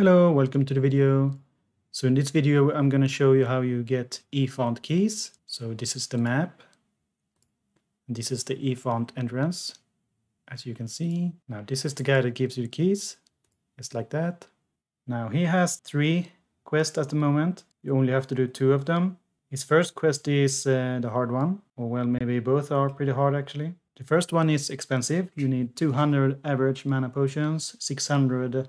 Hello, welcome to the video. So in this video, I'm going to show you how you get Efaunt keys. So this is the map. This is the Efaunt entrance, as you can see. Now this is the guy that gives you the keys, just like that. Now he has three quests at the moment. You only have to do two of them. His first quest is uh, the hard one, or well, maybe both are pretty hard actually. The first one is expensive. You need 200 average mana potions, 600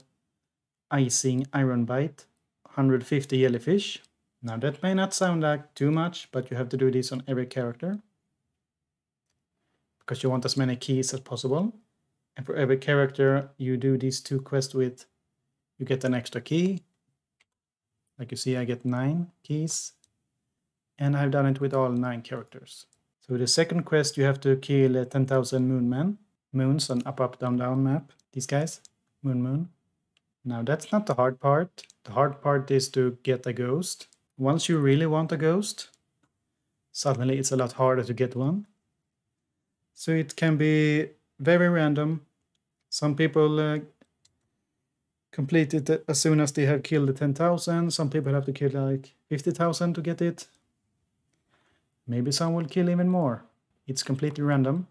icing Ironbite, 150 jellyfish. Now that may not sound like too much, but you have to do this on every character. Because you want as many keys as possible. And for every character you do these two quests with, you get an extra key. Like you see, I get nine keys and I've done it with all nine characters. So the second quest, you have to kill uh, 10,000 moon men. Moons on up, up, down, down map. These guys, moon, moon. Now that's not the hard part. The hard part is to get a ghost. Once you really want a ghost, suddenly it's a lot harder to get one. So it can be very random. Some people uh, complete it as soon as they have killed the 10,000. Some people have to kill like 50,000 to get it. Maybe some will kill even more. It's completely random.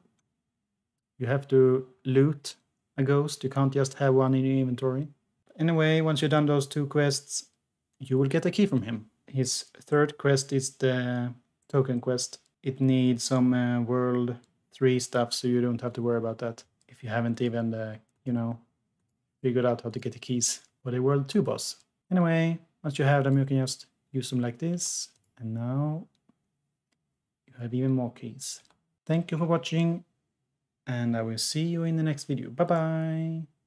You have to loot a ghost. You can't just have one in your inventory. Anyway, once you've done those two quests, you will get a key from him. His third quest is the token quest. It needs some uh, world 3 stuff, so you don't have to worry about that. If you haven't even, uh, you know, figured out how to get the keys for the world 2 boss. Anyway, once you have them, you can just use them like this. And now you have even more keys. Thank you for watching and I will see you in the next video. Bye bye!